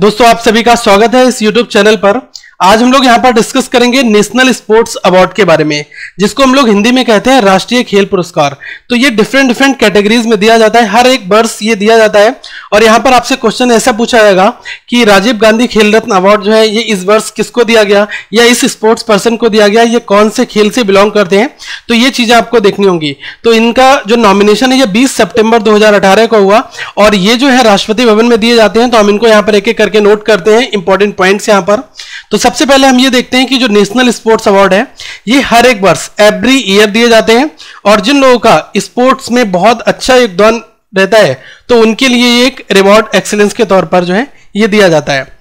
दोस्तों आप सभी का स्वागत है इस YouTube चैनल पर। आज हम लोग यहाँ पर डिस्कस करेंगे नेशनल स्पोर्ट्स अवार्ड के बारे में, जिसको हम लोग हिंदी में कहते हैं राष्ट्रीय खेल पुरस्कार। तो ये डिफरेंट डिफरेंट कैटेगरीज में दिया जाता है, हर एक वर्ष ये दिया जाता है। और यहाँ पर आपसे क्वेश्चन ऐसा पूछा जाएगा कि राजीव गांधी खेल रत्न अवार्ड जो है, ये इस वर्ष किसको दिया गया, या इस स्पोर्ट्स पर्सन को दिया गया, ये कौन से खेल से बिलोंग करते हैं? तो ये चीज़ें आपको देखनी होंगी। तो इनका जो नॉमिनेशन है, ये बीस सेप्टेम्बर दो को हुआ। और ये जो है राष्ट्रपति भवन में दिए जाते हैं तो हम इनको यहाँ पर एक एक करके नोट करते हैं इंपॉर्टेंट पॉइंट्स यहाँ पर। तो सबसे पहले हम ये देखते हैं कि जो नेशनल स्पोर्ट्स अवार्ड है, ये हर एक वर्ष एवरी ईयर दिए जाते हैं। और जिन लोगों का स्पोर्ट्स में बहुत अच्छा योगदान रहता है तो उनके लिए एक रिवॉर्ड एक्सीलेंस के तौर पर जो है, ये दिया जाता है।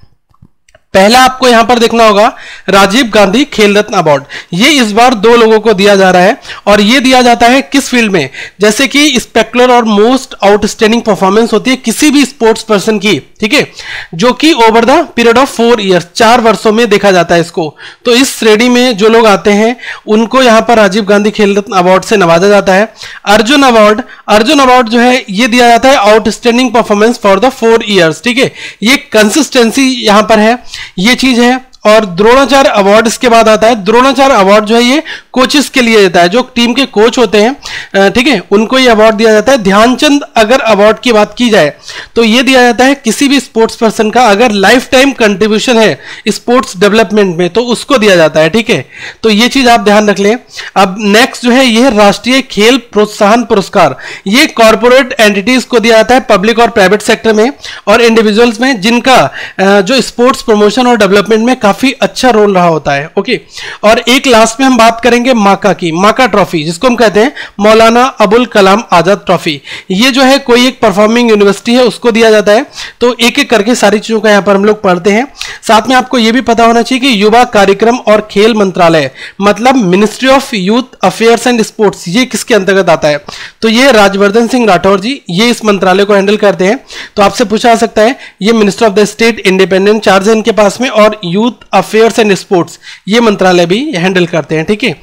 पहला आपको यहाँ पर देखना होगा, राजीव गांधी खेल रत्न अवार्ड। ये इस बार दो लोगों को दिया जा रहा है और ये दिया जाता है किस फ़ील्ड में? जैसे कि स्पेकुलर और मोस्ट आउटस्टैंडिंग परफॉर्मेंस होती है किसी भी स्पोर्ट्स पर्सन की, ठीक है? जो कि over the period of four years चार वर्षों में देखा जाता है इसको। तो इस श्रेणी में जो लोग आते हैं, उनको यहाँ पर राजीव गांधी खेल रत्न अवार्ड से नवाजा जाता है। अर्जुन अवार्ड अर्जुन अवार्ड जो है, ये दिया जाता है outstanding performance for the four years ठीक है? ये कंसिस्टेंसी यहाँ पर है। ये चीज़ है और द्रोणाचार्य अवार्ड इसके बाद आता है। द्रोणाचार्य अवार्ड जो है ये कोचेस के लिए देता है, जो टीम के कोच होते हैं। ठीक है, उनको ये अवार्ड दिया जाता है। ध्यानचंद अगर अवार्ड की बात की जाए तो ये दिया जाता है किसी भी स्पोर्ट्स पर्सन का अगर लाइफ टाइम कंट्रीब्यूशन है स्पोर्ट्स डेवलपमेंट में तो उसको दिया जाता है, ठीक है? तो ये चीज़ आप ध्यान रख लें। अब नेक्स्ट जो है यह राष्ट्रीय खेल प्रोत्साहन पुरस्कार। ये कॉरपोरेट एंटिटीज को दिया जाता है पब्लिक और प्राइवेट सेक्टर में और इंडिविजुअल्स में, जिनका जो स्पोर्ट्स प्रमोशन और डेवलपमेंट में काफ़ी अच्छा रोल रहा होता है ओके और एक लास्ट में हम बात करेंगे माका की, माका ट्रॉफी जिसको हम कहते हैं मौलाना अबुल कलाम आज़ाद ट्रॉफी ये जो है, कोई एक परफॉर्मिंग यूनिवर्सिटी है, उसको दिया जाता है। तो एक एक करके सारी चीज़ों का यहाँ पर हम लोग पढ़ते हैं। साथ में आपको ये भी पता होना चाहिए कि युवा कार्यक्रम और खेल मंत्रालय मतलब ministry of youth affairs and sports ये किसके अंतर्गत आता है? तो ये राजवर्धन सिंह राठौर जी, ये इस मंत्रालय को हैंडल करते हैं। तो आपसे पूछा जा सकता है, ये minister of the state independent charge है इनके पास में, और यूथ अफेयर्स एंड स्पोर्ट्स ये मंत्रालय भी हैंडल करते हैं, ठीक है?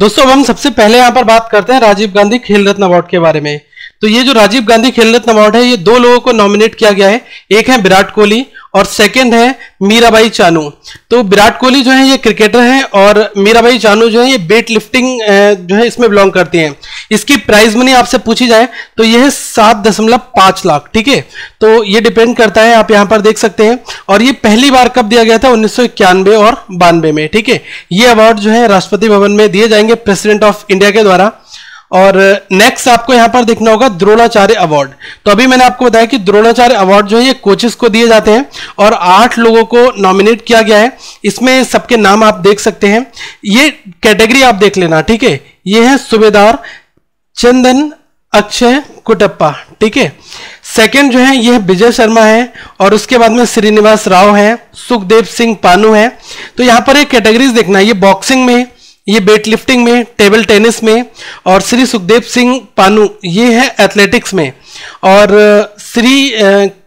दोस्तों, अब हम सबसे पहले यहाँ पर बात करते हैं राजीव गांधी खेल रत्न अवार्ड के बारे में। तो ये जो राजीव गांधी खेल रत्न अवार्ड है, ये दो लोगों को नॉमिनेट किया गया है। एक है विराट कोहली और सेकंड है मीराबाई चानू। तो विराट कोहली जो है, ये क्रिकेटर है और मीराबाई चानू जो है, ये वेट लिफ्टिंग जो है, इसमें बिलोंग करती हैं। इसकी प्राइज मनी आपसे पूछी जाए तो ये है सात दशमलव पाँच लाख, ठीक है? तो ये डिपेंड करता है, आप यहाँ पर देख सकते हैं। और ये पहली बार कब दिया गया था? उन्नीस सौ इक्यानवे और बानवे में, ठीक है? ये अवार्ड जो है राष्ट्रपति भवन में दिए जाएँगे प्रेसिडेंट ऑफ़ इंडिया के द्वारा। और नेक्स्ट आपको यहाँ पर देखना होगा द्रोणाचार्य अवार्ड तो अभी मैंने आपको बताया कि द्रोणाचार्य अवार्ड जो है, ये कोचेस को दिए जाते हैं और आठ लोगों को नॉमिनेट किया गया है। इसमें सबके नाम आप देख सकते हैं। ये कैटेगरी आप देख लेना, ठीक है? ये है सुबेदार चंदन अक्षय कुटप्पा, ठीक है? सेकंड जो है यह विजय शर्मा है और उसके बाद में श्रीनिवास राव है, सुखदेव सिंह पानू है। तो यहाँ पर एक कैटेगरीज देखना है, ये बॉक्सिंग में ये वेट लिफ्टिंग में टेबल टेनिस में और श्री सुखदेव सिंह पानू, ये है एथलेटिक्स में। और, श्री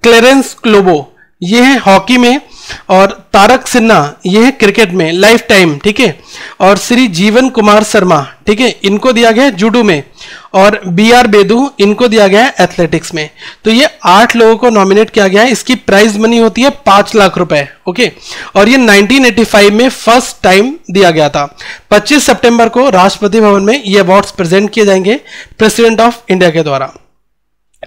क्लेरेंस क्लोबो ये है हॉकी में। और तारक सिन्हा, ये है क्रिकेट में लाइफ टाइम ठीक है? और श्री जीवन कुमार शर्मा, ठीक है? इनको दिया गया है जूडो में। और बी आर बेदू, इनको दिया गया है एथलेटिक्स में। तो ये आठ लोगों को नॉमिनेट किया गया है। इसकी प्राइज मनी होती है पाँच लाख रुपए, ओके? और ये 1985 में फ़र्स्ट टाइम दिया गया था। 25 सितंबर को राष्ट्रपति भवन में ये अवार्ड्स प्रेजेंट किए जाएँगे प्रेसिडेंट ऑफ़ इंडिया के द्वारा।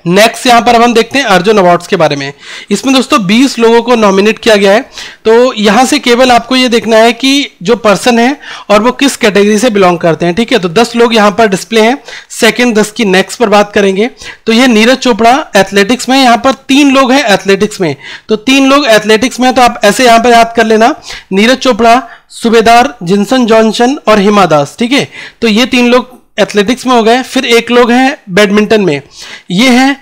नेक्स्ट यहाँ पर अब हम देखते हैं अर्जुन अवार्ड्स के बारे में। इसमें दोस्तों 20 लोगों को नॉमिनेट किया गया है। तो यहाँ से केवल आपको यह देखना है कि जो पर्सन है और वो किस कैटेगरी से बिलोंग करते हैं, ठीक है? तो 10 लोग यहाँ पर डिस्प्ले हैं। सेकंड 10 की नेक्स्ट पर बात करेंगे। तो यह नीरज चोपड़ा एथलेटिक्स में, यहाँ पर तीन लोग हैं एथलेटिक्स में। तो तीन लोग एथलेटिक्स में तो आप ऐसे यहाँ पर याद कर लेना। नीरज चोपड़ा, सुबेदार जिनसन जॉनसन और हिमा दास, ठीक है? तो ये तीन लोग एथलेटिक्स में हो गए, फिर एक लोग हैं बैडमिंटन में। ये है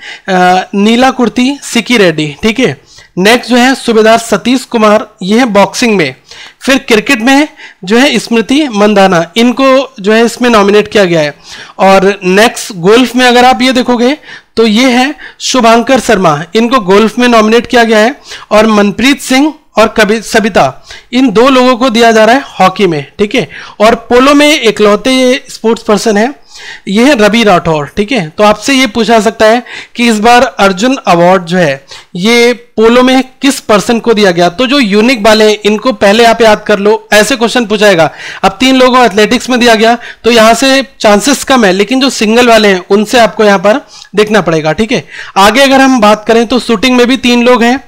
नीला कुर्ती सिकी रेड्डी, ठीक है? नेक्स्ट जो है, सूबेदार सतीश कुमार, ये है बॉक्सिंग में। फिर क्रिकेट में जो है, स्मृति मंदाना, इनको जो है, इसमें नॉमिनेट किया गया है। और नेक्स्ट गोल्फ में अगर आप ये देखोगे तो ये है शुभांकर शर्मा, इनको गोल्फ में नॉमिनेट किया गया है। और मनप्रीत सिंह और कभी सबिता, इन दो लोगों को दिया जा रहा है हॉकी में, ठीक है? और पोलो में इकलौते स्पोर्ट्स पर्सन है। ये है रवि राठौर, ठीक है? तो आपसे ये पूछा सकता है कि इस बार अर्जुन अवार्ड जो है, ये पोलो में किस पर्सन को दिया गया? तो जो यूनिक वाले हैं, इनको पहले आप याद कर लो, ऐसे क्वेश्चन पूछाएगा अब तीन लोगों एथलेटिक्स में दिया गया तो यहाँ से चांसेस कम है, लेकिन जो सिंगल वाले हैं, उनसे आपको यहाँ पर देखना पड़ेगा, ठीक है? आगे अगर हम बात करें तो शूटिंग में भी तीन लोग हैं।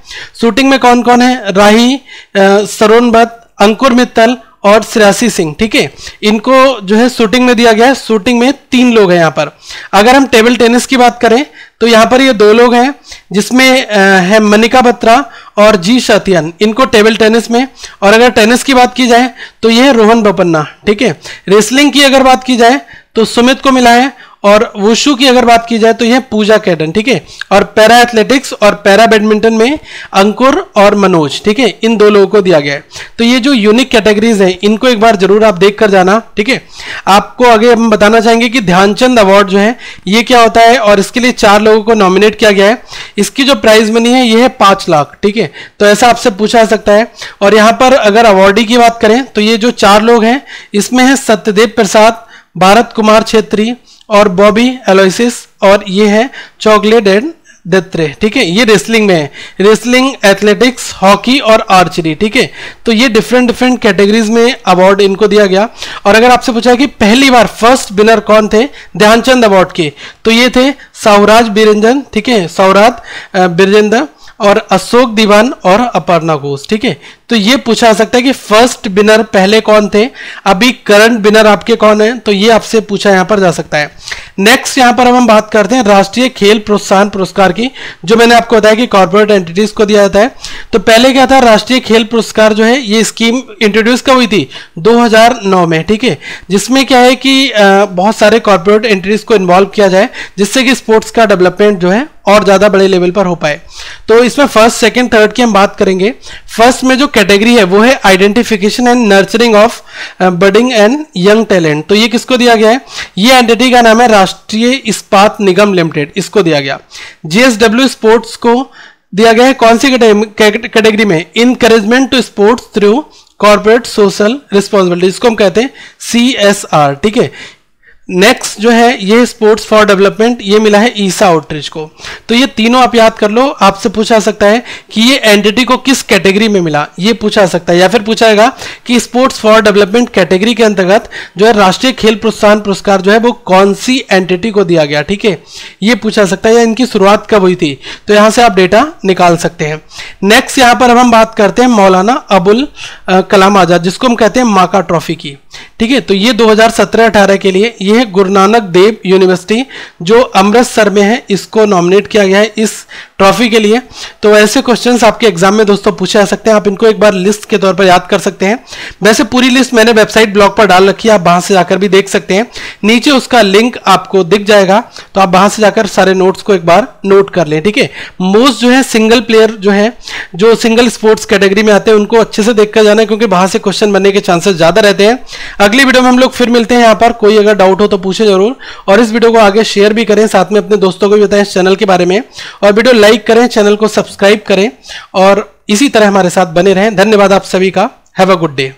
शूटिंग में कौन कौन है? राही सरोन अंकुर मित्तल और श्रेयासी सिंह, ठीक है? इनको जो है शूटिंग में दिया गया है। शूटिंग में तीन लोग हैं यहाँ पर। अगर हम टेबल टेनिस की बात करें तो यहाँ पर ये दो लोग हैं, जिसमें है मनिका बत्रा और जी शतियन। इनको टेबल टेनिस में, और अगर टेनिस की बात की जाए तो ये रोहन बोपन्ना, ठीक है? रेसलिंग की अगर बात की जाए तो सुमित को मिला है और वुशु की अगर बात की जाए तो यह पूजा कैडन, ठीक है? और पैरा एथलेटिक्स और पैरा बैडमिंटन में अंकुर और मनोज, ठीक है? इन दो लोगों को दिया गया है। तो ये जो यूनिक कैटेगरीज हैं, इनको एक बार ज़रूर आप देख कर जाना, ठीक है? आपको आगे हम बताना चाहेंगे कि ध्यानचंद अवार्ड जो है, ये क्या होता है और इसके लिए चार लोगों को नॉमिनेट किया गया है। इसकी जो प्राइज मनी है, ये है पाँच लाख, ठीक है? तो ऐसा आपसे पूछा जा सकता है। और यहाँ पर अगर अवार्डी की बात करें तो ये जो चार लोग हैं, इसमें है सत्यदेव प्रसाद, भारत कुमार छेत्री और बॉबी एलोइसिस और ये है चॉकलेट एंड दत्रे ठीक है? ये रेसलिंग में है। रेसलिंग एथलेटिक्स हॉकी और आर्चरी ठीक है? तो ये डिफरेंट डिफरेंट कैटेगरीज में अवार्ड इनको दिया गया। और अगर आपसे पूछा कि पहली बार फ़र्स्ट विनर कौन थे? ध्यानचंद अवार्ड के। तो ये थे सौराज बिरंजन, ठीक है? सौराज बिरजेंद्र और अशोक दीवान और अपर्णा घोष, ठीक है? तो ये पूछा सकता है कि फ़र्स्ट बिनर पहले कौन थे? अभी करंट बिनर आपके कौन है? तो ये आपसे पूछा यहाँ पर जा सकता है। नेक्स्ट यहाँ पर हम बात करते हैं राष्ट्रीय खेल प्रोत्साहन पुरस्कार की, जो मैंने आपको बताया कि कॉर्पोरेट एंटिटीज को दिया जाता है। तो पहले क्या था? राष्ट्रीय खेल पुरस्कार जो है, ये स्कीम इंट्रोड्यूस कब हुई थी? 2009 में, ठीक है? जिसमें क्या है कि बहुत सारे कॉर्पोरेट एंटिटीज को इन्वॉल्व किया जाए, जिससे कि स्पोर्ट्स का डेवलपमेंट जो है और ज़्यादा बड़े लेवल पर हो पाए। तो इसमें फ़र्स्ट सेकंड थर्ड की हम बात करेंगे। फ़र्स्ट में जो कैटेगरी है, वो है identification and nurturing of budding and young talent तो ये किसको दिया गया है? ये एंटिटी का नाम है राष्ट्रीय इस्पात निगम लिमिटेड इसको दिया गया। जीएसडब्ल्यू स्पोर्ट्स को दिया गया है कौन सी कैटेगरी में? Encouragement to sports through corporate social responsibility इसको हम कहते हैं सी एस आर ठीक है? नेक्स्ट जो है, ये स्पोर्ट्स फॉर डेवलपमेंट ये मिला है ईसा आउटरीच को। तो ये तीनों आप याद कर लो, आपसे पूछा सकता है कि ये एंटिटी को किस कैटेगरी में मिला। ये पूछा सकता है, या फिर पूछाएगा कि स्पोर्ट्स फॉर डेवलपमेंट कैटेगरी के अंतर्गत जो है राष्ट्रीय खेल प्रोत्साहन पुरस्कार जो है, वो कौन सी एंटिटी को दिया गया, ठीक है? ये पूछा सकता है, या इनकी शुरुआत कब हुई थी? तो यहाँ से आप डेटा निकाल सकते हैं। नेक्स्ट यहाँ पर हम बात करते हैं मौलाना अबुल कलाम आज़ाद, जिसको हम कहते हैं माका ट्रॉफी की। ठीक है? तो ये 2017-18 के लिए ये है गुरु नानक देव यूनिवर्सिटी, जो अमृतसर में है, इसको नॉमिनेट किया गया है। इस ट्रॉफी के लिए। तो ऐसे क्वेश्चन आपके एग्ज़ाम में दोस्तों पूछे जा सकते हैं। आप इनको एक बार लिस्ट के तौर पर याद कर सकते हैं। वैसे पूरी लिस्ट मैंने वेबसाइट ब्लॉग पर डाल रखी है। आप वहाँ से जाकर भी देख सकते हैं। नीचे उसका लिंक आपको दिख जाएगा। तो आप वहाँ से जाकर सारे नोट्स को एक बार नोट कर लें, ठीक है? मोस्ट जो है सिंगल प्लेयर जो है, जो सिंगल स्पोर्ट्स कैटेगरी में आते हैं, उनको अच्छे से देखकर जाना है, क्योंकि वहाँ से क्वेश्चन बनने के चांसेस ज़्यादा रहते हैं। अगली वीडियो में हम लोग फिर मिलते हैं यहाँ पर। कोई अगर डाउट हो तो पूछे ज़रूर। और इस वीडियो को आगे शेयर भी करें। साथ में अपने दोस्तों को भी बताएँ इस चैनल के बारे में। और वीडियो लाइक करें चैनल को सब्सक्राइब करें और इसी तरह हमारे साथ बने रहें। धन्यवाद आप सभी का। Have a good day